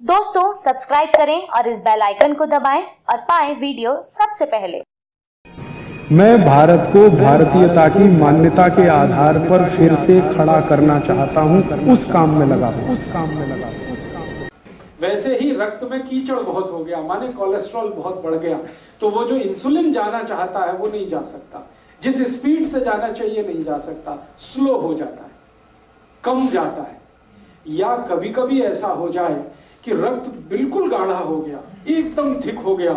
दोस्तों सब्सक्राइब करें और इस बेल आइकन को दबाएँ और पाएँ वीडियो सबसे पहले। मैं भारत को भारतीयता की मान्यता के आधार पर फिर से खड़ा करना चाहता हूँ। उस काम में लगा उस काम में लगा वैसे ही रक्त में कीचड़ बहुत हो गया माने कोलेस्ट्रॉल बहुत बढ़ गया। तो वो जो इंसुलिन जाना चाहता है वो नहीं जा सकता। जिस स्पीड से जाना चाहिए नहीं जा सकता। स्लो हो जाता है। कम जाता है। या कभी कभी ऐसा हो जाए कि रक्त बिल्कुल गाढ़ा हो गया, एकदम थिक हो गया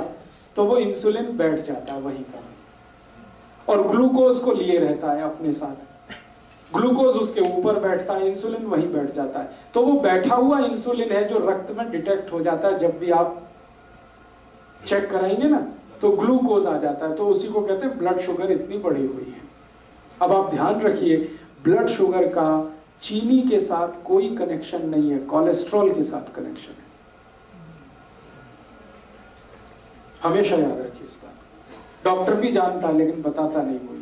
तो वो इंसुलिन बैठ जाता है वहीं पर। और ग्लूकोज को लिए रहता है अपने साथ। ग्लूकोज उसके ऊपर बैठता है इंसुलिन वहीं बैठ जाता है। तो वो बैठा हुआ इंसुलिन है जो रक्त में डिटेक्ट हो जाता है, जब भी आप चेक कराएँगे ना तो ग्लूकोज आ जाता है। तो उसी को कहते हैं ब्लड शुगर इतनी बढ़ी हुई है। अब आप ध्यान रखिए ब्लड शुगर का चीनी के साथ कोई कनेक्शन नहीं है कोलेस्ट्रॉल के साथ कनेक्शन है। हमेशा याद रखिए इस बात। डॉक्टर भी जानता है, लेकिन बताता नहीं कोई।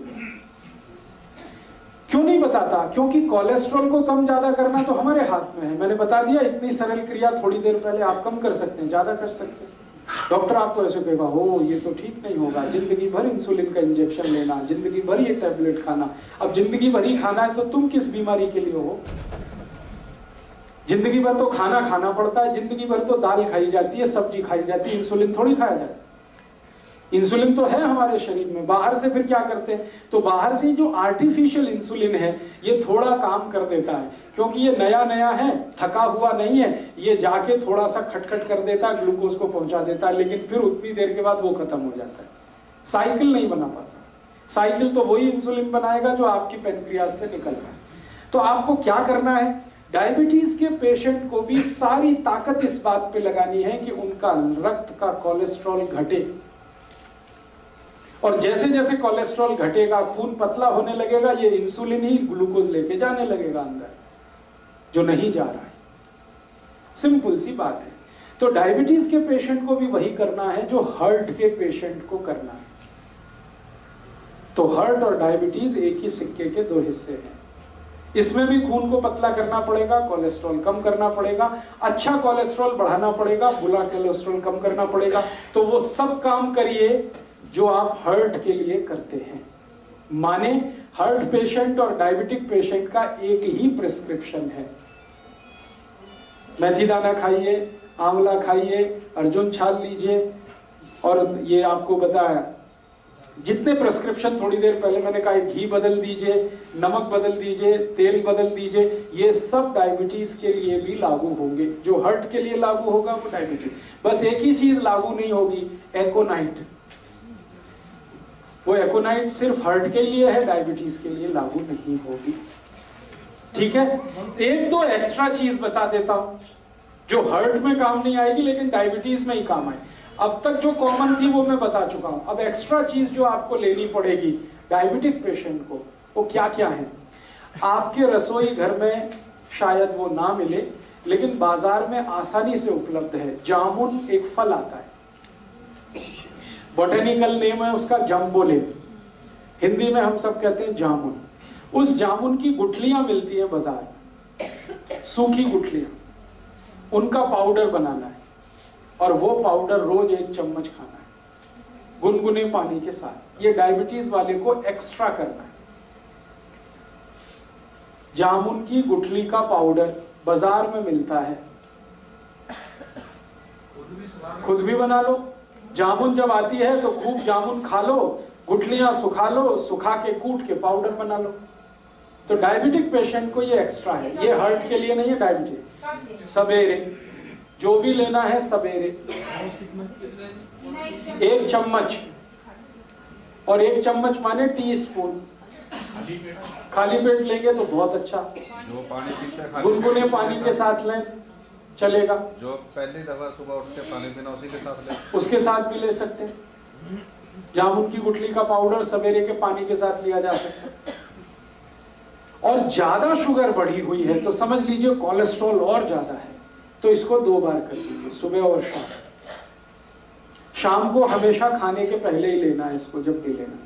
क्यों नहीं बताता? क्योंकि कोलेस्ट्रॉल को कम ज़्यादा करना तो हमारे हाथ में है। मैंने बता दिया, इतनी सरल क्रिया थोड़ी देर पहले आप कम कर सकते हैं, ज़्यादा कर सकते हैं। डॉक्टर आपको ऐसे कहेगा, हो, ये तो ठीक नहीं होगा। ज़िंदगी भर इंसुलिन का इंजेक्शन लेना, ज़िंदगी भर ये टैबलेट खाना। अब ज़िंदगी भर ही खाना है तो तुम किस बीमारी के लिए हो? ज़िंदगी भर तो खाना खाना पड़ता है, ज़िंदगी भर तो दाल खाई जाती है, सब्ज़ी खाई जाती है इंसुलिन थोड़ी खाया जाता है। इंसुलिन तो है हमारे शरीर में, बाहर से फिर क्या करते हैं? तो बाहर से जो आर्टिफिशियल इंसुलिन है, ये थोड़ा काम कर देता है, क्योंकि ये नया नया है, थका हुआ नहीं है, ये जाके थोड़ा सा खटखट कर देता है ग्लूकोज को पहुँचा देता है लेकिन फिर उतनी देर के बाद वो खत्म हो जाता है। साइकिल नहीं बना पाता। साइकिल तो वही इंसुलिन बनाएगा जो आपकी पेनक्रियाज से निकल रहा है। तो आपको क्या करना है? डायबिटीज़ के पेशेंट को भी सारी ताकत इस बात पे लगानी है कि उनका रक्त का कोलेस्ट्रॉल घटे। और जैसे जैसे कोलेस्ट्रॉल घटेगा, खून पतला होने लगेगा, ये इंसुलिन ही ग्लूकोज लेके जाने लगेगा अंदर, जो नहीं जा रहा है। सिंपल सी बात है। तो डायबिटीज़ के पेशेंट को भी वही करना है जो हर्ट के पेशेंट को करना है। तो हर्ट और डायबिटीज़ एक ही सिक्के के दो हिस्से हैं। इसमें भी खून को पतला करना पड़ेगा कोलेस्ट्रॉल कम करना पड़ेगा अच्छा कोलेस्ट्रॉल बढ़ाना पड़ेगा, बुरा कोलेस्ट्रॉल कम करना पड़ेगा। तो वो सब काम करिए जो आप हर्ट के लिए करते हैं। माने हर्ट पेशेंट और डायबिटिक पेशेंट का एक ही प्रिस्क्रिप्शन है। मेथी दाना खाइए, आंवला खाइए, अर्जुन छाल लीजिए, और ये आपको बताया। जितने प्रेस्क्रिप्शन थोड़ी देर पहले मैंने कहा, घी बदल दीजिए, नमक बदल दीजिए, तेल बदल दीजिए, ये सब डायबिटीज़ के लिए भी लागू होंगे। जो हर्ट के लिए लागू होगा, वो डायबिटीज़। बस एक ही चीज़ लागू नहीं होगी, एकोनाइट। वो एकोनाइट सिर्फ़ हार्ट के लिए है डायबिटीज़ के लिए लागू नहीं होगी। ठीक है? एक दो एक्स्ट्रा चीज़ बता देता हूँ, जो हार्ट में काम नहीं आएगी, लेकिन डायबिटीज़ में ही काम आए। अब तक जो कॉमन थी वो मैं बता चुका हूँ। अब एक्स्ट्रा चीज़ जो आपको लेनी पड़ेगी डायबिटिक पेशेंट को, वो क्या क्या है? आपके रसोई घर में शायद वो ना मिले, लेकिन बाज़ार में आसानी से उपलब्ध है। जामुन एक फल आता है। बोटेनिकल नेम है उसका जम्बोले हिंदी में हम सब कहते हैं जामुन। उस जामुन की गुठलियाँ मिलती है बाज़ार सूखी गुठलियाँ। उनका पाउडर बनाना है। और वो पाउडर रोज एक चम्मच खाना है। गुनगुने पानी के साथ। ये डायबिटीज़ वाले को एक्स्ट्रा करना है। जामुन की गुठली का पाउडर बाज़ार में मिलता है। खुद भी बना लो। जामुन जब आती है तो खूब जामुन खा लो गुठलियाँ सुखा लो सुखा के कूट के पाउडर बना लो। तो डायबिटिक पेशेंट को ये एक्स्ट्रा है। ये हार्ट के लिए नहीं है डायबिटीज़ सवेरे जो भी लेना है सवेरे एक चम्मच। और एक चम्मच माने टी स्पून खाली पेट लेंगे तो बहुत अच्छा। गुनगुने पानी के साथ लें। चलेगा। जो पहली दफ़ा सुबह उठ के पानी पीना उसी के साथ ले। उसके साथ भी ले सकते हैं। जामुन की गुठली का पाउडर सवेरे के पानी के साथ लिया जा सकता है। और ज़्यादा शुगर बढ़ी हुई है तो समझ लीजिए कोलेस्ट्रॉल और ज़्यादा है तो इसको दो बार कर लीजिए सुबह और शाम। शाम को हमेशा खाने के पहले ही लेना है इसको जब भी लेना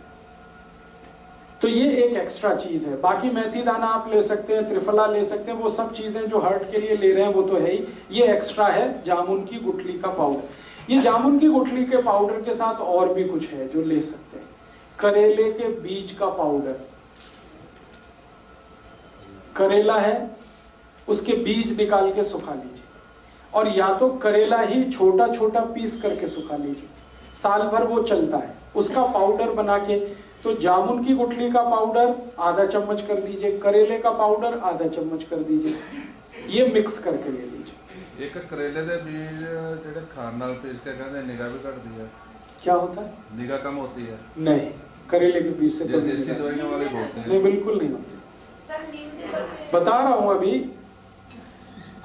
तो ये एक एक्स्ट्रा चीज़ है। बाकी मेथी दाना आप ले सकते हैं, त्रिफला ले सकते हैं, वो सब चीज़ें जो हर्ट के लिए ले रहे हैं, वो तो है ही। ये एक्स्ट्रा है जामुन की गुठली का पाउडर ये जामुन की गुठली के पाउडर के साथ और भी कुछ है जो ले सकते हैं। करेले के बीज का पाउडर करेला है, उसके बीज निकाल के सुखा लीजिए। और या तो करेला ही छोटा छोटा पीस करके सुखा लीजिए। साल भर वो चलता है। उसका पाउडर बना के तो जामुन की गुठली का पाउडर आधा चम्मच कर दीजिए करेले का पाउडर आधा चम्मच कर दीजिए ये मिक्स करके ले लीजिए ਇੱਕ ਕਰੇਲੇ ਦੇ ਬੀਜ ਜਿਹੜੇ ਖਾਣ ਨਾਲ ਪੀਸ ਕੇ ਕਹਿੰਦੇ ਨਿਗਾਹ ਵੀ ਘਟਦੀ ਹੈ क्या होता है ਨਿਗਾਹ कम होती है नहीं करेले के बीज से जो कभी देसी नहीं दवाइयों वाले बोलते नहीं हैं बिल्कुल नहीं होती बता रहा हूं अभी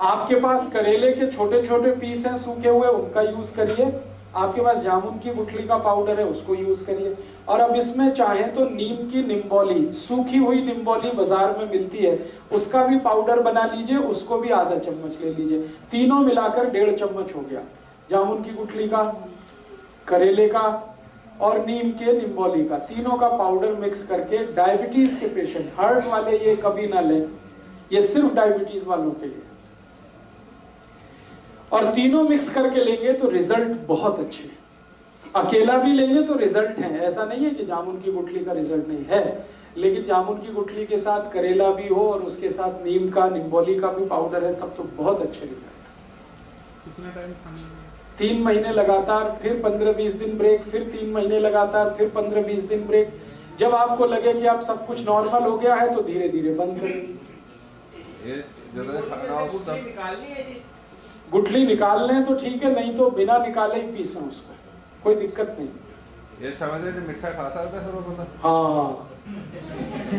आपके पास करेले के छोटे छोटे पीस हैं सूखे हुए उनका यूज करिए आपके पास जामुन की गुठली का पाउडर है उसको यूज करिए और अब इसमें चाहे तो नीम की निम्बोली, सूखी हुई निम्बोली बाज़ार में मिलती है, उसका भी पाउडर बना लीजिए, उसको भी आधा चम्मच ले लीजिए। तीनों मिलाकर डेढ़ चम्मच हो गया। जामुन की गुठली का, करेले का और नीम के निम्बोली का। तीनों का पाउडर मिक्स करके डायबिटीज़ के पेशेंट हार्ट वाले ये कभी ना लें। ये सिर्फ़ डायबिटीज़ वालों के लिए। और तीनों मिक्स करके लेंगे तो रिज़ल्ट बहुत अच्छे हैं। अकेला भी लेंगे तो रिज़ल्ट है। ऐसा नहीं है कि जामुन की गुठली का रिज़ल्ट नहीं है। लेकिन जामुन की गुठली के साथ करेला भी हो और उसके साथ नीम का निम्बोली का भी पाउडर है तब तो बहुत अच्छे रिज़ल्ट तीन महीने लगातार फिर पंद्रह बीस दिन ब्रेक फिर तीन महीने लगातार फिर पंद्रह बीस दिन ब्रेक जब आपको लगे कि आप सब कुछ नॉर्मल हो गया है तो धीरे धीरे बंद करें। गुठली निकाल लें तो ठीक है नहीं तो बिना निकाले ही पीसें उसको। कोई दिक्कत नहीं। ये समझे कि मीठा खाता होता है हाँ।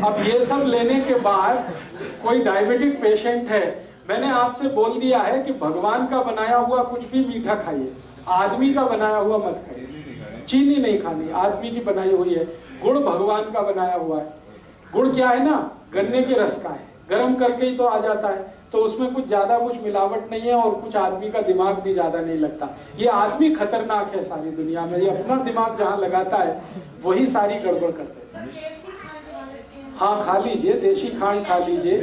अब ये सब लेने के बाद कोई डायबिटिक पेशेंट है मैंने आपसे बोल दिया है कि भगवान का बनाया हुआ कुछ भी मीठा खाइए। आदमी का बनाया हुआ मत खाइए। चीनी नहीं खानी। आदमी की बनाई हुई है। गुड़ भगवान का बनाया हुआ है। गुड़ क्या है ना? गन्ने के रस का है। गर्म करके ही तो आ जाता है। तो उसमें कुछ ज़्यादा कुछ मिलावट नहीं है और कुछ आदमी का दिमाग भी ज़्यादा नहीं लगता। ये आदमी खतरनाक है सारी दुनिया में। ये अपना दिमाग जहाँ लगाता है वही सारी गड़बड़ करते हैं। हाँ खा लीजिए देशी खांड खा लीजिए।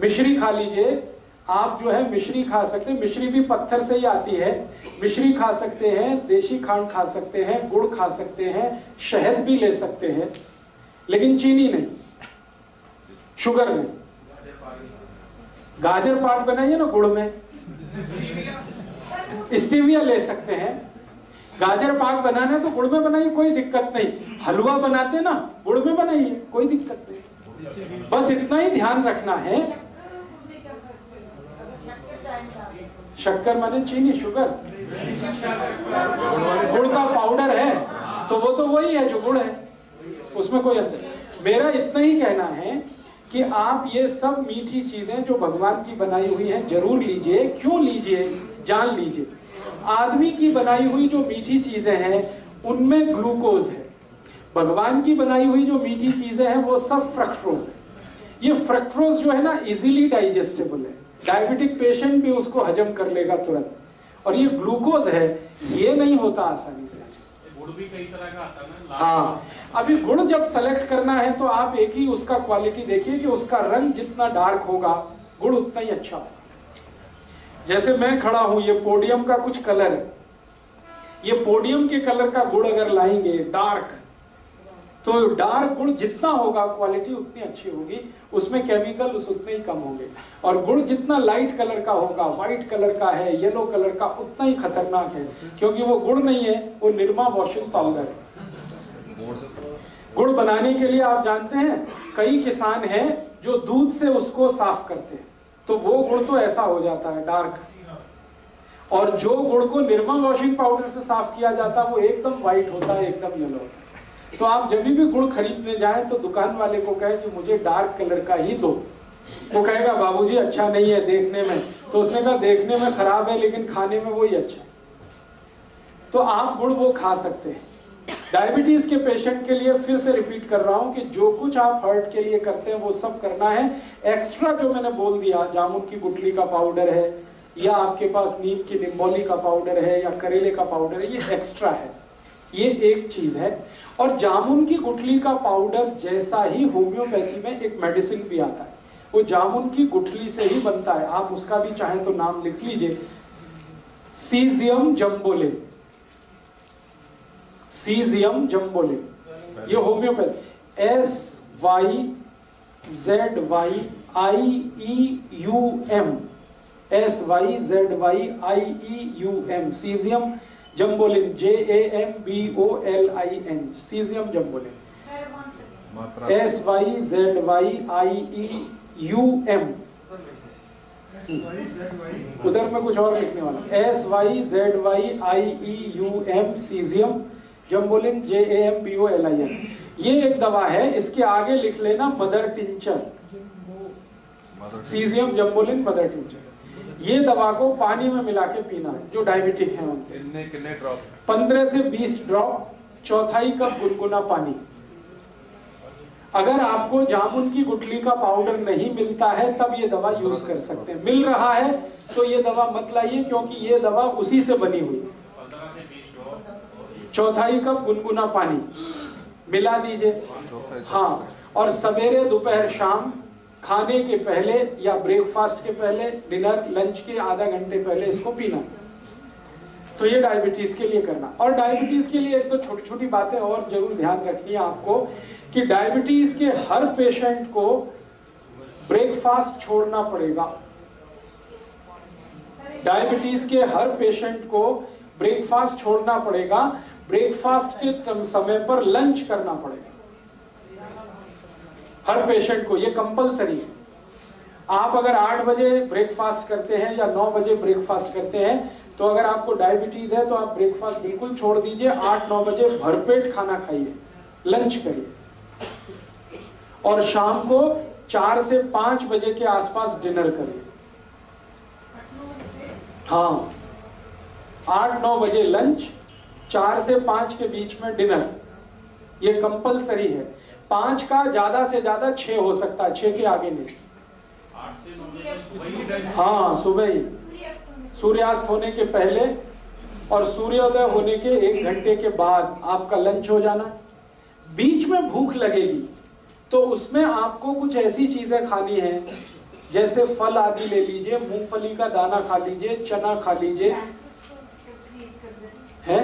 मिश्री। खा लीजिए। आप जो है मिश्री खा सकते हैं। मिश्री भी पत्थर से ही आती है। मिश्री खा सकते हैं देशी खांड खा सकते हैं गुड़ खा सकते हैं शहद भी ले सकते हैं लेकिन चीनी नहीं। शुगर नहीं। गाजर पाक बनाइए ना गुड़ में। स्टीविया ले सकते हैं। गाजर पाक बनाना है तो गुड़ में बनाइए, कोई दिक्कत नहीं। हलवा बनाते ना, गुड़ में बनाइए, कोई दिक्कत नहीं। बस इतना ही ध्यान रखना है। शक्कर माने चीनी, शुगर। गुड़ का पाउडर है तो वो तो वही है जो गुड़ है। उसमें कोई अंतर। मेरा इतना ही कहना है कि आप ये सब मीठी चीज़ें जो भगवान की बनाई हुई हैं, ज़रूर लीजिए। क्यों लीजिए? जान लीजिए। आदमी की बनाई हुई जो मीठी चीज़ें हैं, उनमें ग्लूकोज है। भगवान की बनाई हुई जो मीठी चीज़ें हैं, वो सब फ्रक्ट्रोज है। ये फ्रक्ट्रोज जो है ना इजीली डाइजेस्टेबल है। डायबिटिक पेशेंट भी उसको हजम कर लेगा तुरंत। और ये ग्लूकोज है, ये नहीं होता आसानी से। गुड़ भी कई तरह का आता है ना हाँ। अभी गुड़ जब सेलेक्ट करना है तो आप एक ही उसका क्वालिटी देखिए कि उसका रंग जितना डार्क होगा गुड़ उतना ही अच्छा होगा। जैसे मैं खड़ा हूँ ये पोडियम का कुछ कलर है। ये पोडियम के कलर का गुड़ अगर लाएँगे डार्क तो डार्क गुड़ जितना होगा क्वालिटी उतनी अच्छी होगी। उसमें केमिकल उस उतने ही कम होंगे। और गुड़ जितना लाइट कलर का होगा व्हाइट कलर का है येलो कलर का, उतना ही खतरनाक है। क्योंकि वो गुड़ नहीं है, वो निर्मा वॉशिंग पाउडर है। गुड़ बनाने के लिए आप जानते हैं, कई किसान हैं जो दूध से उसको साफ़ करते हैं। तो वो गुड़ तो ऐसा हो जाता है डार्क और जो गुड़ को निर्मा वॉशिंग पाउडर से साफ़ किया जाता है, वो एकदम व्हाइट होता है, एकदम येलो होता है। तो आप जब भी गुड़ खरीदने जाए तो दुकान वाले को कहे कि मुझे डार्क कलर का ही दो। वो कहेगा, बाबूजी अच्छा नहीं है देखने में। तो उसने कहा, देखने में खराब है, लेकिन खाने में वही अच्छा तो आप गुड़ वो खा सकते हैं। डायबिटीज़ के पेशेंट के लिए फिर से रिपीट कर रहा हूँ कि जो कुछ आप हर्ट के लिए करते हैं, वो सब करना है। एक्स्ट्रा जो मैंने बोल दिया, जामुन की गुटली का पाउडर है, या आपके पास नीम की निम्बोली का पाउडर है, या करेले का पाउडर है, ये एक्स्ट्रा है। ये एक चीज़ है। और जामुन की गुठली का पाउडर जैसा ही होम्योपैथी में एक मेडिसिन भी आता है। वो जामुन की गुठली से ही बनता है। आप उसका भी चाहे तो नाम लिख लीजिए। सीजियम जम्बोले सीजियम जम्बोले ये homeopathy S Y Z Y I E U M S Y Z Y I E U M syzygium jambolin J A M B O L I N syzygium jambolin मात्रा S Y Z Y I E U M उधर में कुछ और लिखने वाला S Y Z Y I E U M syzygium jambolin J A M B O L I N ये एक दवा है इसके आगे लिख लेना mother tincture syzygium jambolin mother tincture ये दवा को पानी में मिला के पीना है जो डायबिटिक है उनके। कितने ड्रॉप पंद्रह से बीस ड्रॉप चौथाई कप गुनगुना पानी। अगर आपको जामुन की गुठली का पाउडर नहीं मिलता है तब ये दवा यूज़ कर सकते हैं। मिल रहा है तो ये दवा मत लाइए क्योंकि ये दवा उसी से बनी हुई। चौथाई कप गुनगुना पानी। मिला दीजिए। हाँ और सवेरे दोपहर शाम खाने के पहले या ब्रेकफास्ट के पहले डिनर लंच के आधा घंटे पहले इसको पीना। तो ये डायबिटीज़ के लिए करना। और डायबिटीज़ के लिए एक तो छोटी छोटी बातें और ज़रूर ध्यान रखनी है आपको कि डायबिटीज़ के हर पेशेंट को ब्रेकफास्ट छोड़ना पड़ेगा। डायबिटीज़ के हर पेशेंट को ब्रेकफास्ट छोड़ना पड़ेगा। ब्रेकफास्ट के समय पर लंच करना पड़ेगा। हर पेशेंट को ये कंपलसरी है। आप अगर 8 बजे ब्रेकफास्ट करते हैं या 9 बजे ब्रेकफास्ट करते हैं तो अगर आपको डायबिटीज़ है तो आप ब्रेकफास्ट बिल्कुल छोड़ दीजिए 8-9 बजे भरपेट खाना खाइए लंच करिए। और शाम को 4 से 5 बजे के आसपास डिनर करिए। हाँ आठ नौ बजे लंच चार से पाँच के बीच में डिनर ये कंपलसरी है। पाँच का ज़्यादा से ज़्यादा छह हो सकता है छह के आगे नहीं। हाँ सुबह ही। सूर्यास्त होने के पहले और सूर्योदय होने के एक घंटे के बाद आपका लंच हो जाना। बीच में भूख लगेगी तो उसमें आपको कुछ ऐसी चीज़ें खानी है जैसे फल आदि ले लीजिए मूंगफली का दाना खा लीजिए चना खा लीजिए। है।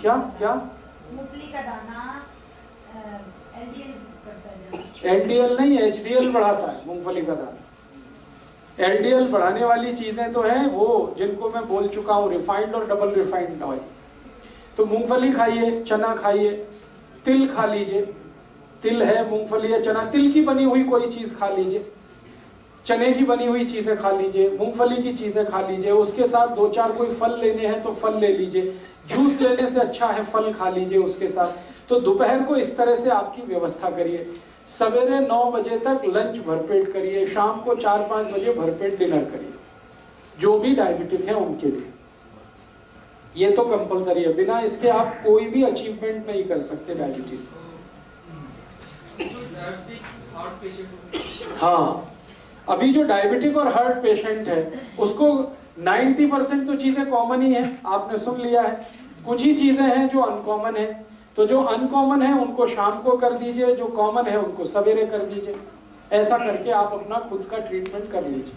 क्या? क्या? करता है एलडीएल नहीं एचडीएल बढ़ाता है, मूंगफली का दाना। एलडीएल बढ़ाने वाली चीज़ें तो हैं वो जिनको मैं बोल चुका हूँ रिफाइंड और डबल रिफाइंड ऑयल तो मूंगफली खाइए, चना खाइए, तिल खा लीजिए। तिल है मूंगफली है चना, तिल की बनी हुई कोई चीज़ खा लीजिए। चने की बनी हुई चीज़ें खा लीजिए मूंगफली की चीज़ें खा लीजिए उसके साथ दो चार कोई फल लेने हैं तो फल ले लीजिए। जूस लेने से अच्छा है फल खा लीजिए उसके साथ। तो दोपहर को इस तरह से आपकी व्यवस्था करिए। सवेरे नौ बजे तक लंच भरपेट करिए शाम को चार पाँच बजे भरपेट डिनर करिए। जो भी डायबिटिक है उनके लिए। ये तो कंपलसरी है बिना इसके आप कोई भी अचीवमेंट नहीं कर सकते डायबिटीज़ हाँ। अभी जो डायबिटिक और हार्ट पेशेंट है, उसको 90 परसेंट तो चीज़ें कॉमन ही है, आपने सुन लिया है। कुछ ही चीज़ें हैं जो अनकॉमन है। तो जो अनकॉमन है, उनको शाम को कर दीजिए, जो कॉमन है, उनको सवेरे कर दीजिए। ऐसा करके आप अपना खुद का ट्रीटमेंट कर लीजिए।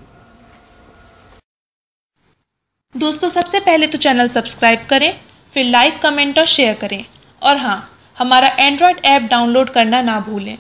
दोस्तों, सबसे पहले तो चैनल सब्सक्राइब करें, फिर लाइक कमेंट और शेयर करें। और हाँ हमारा एंड्रॉयड ऐप डाउनलोड करना ना भूलें।